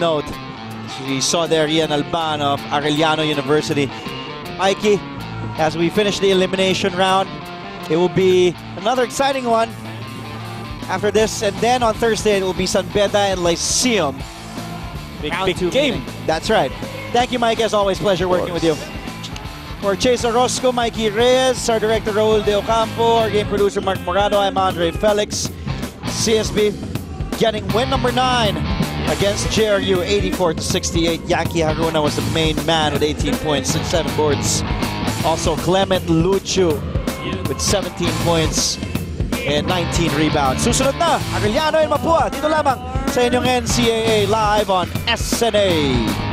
note. We saw there Ian Alban of Arellano University. Mikey, as we finish the elimination round, it will be another exciting one after this. And then on Thursday, it will be San Beda and Lyceum. Big, Round big two game. That's right. Thank you, Mike. As always, pleasure working with you. For Chase Orozco, Mikey Reyes, our director Raul De Ocampo, our game producer Mark Morado, I'm Andre Felix. CSB getting win number nine against JRU 84 to 68. Yankie Haruna was the main man with 18 points and 7 boards. Also Clement Leutcheu with 17 points and 19 rebounds. Susunod na, Arellano and Mapua dito lamang sa inyong NCAA live on SNA.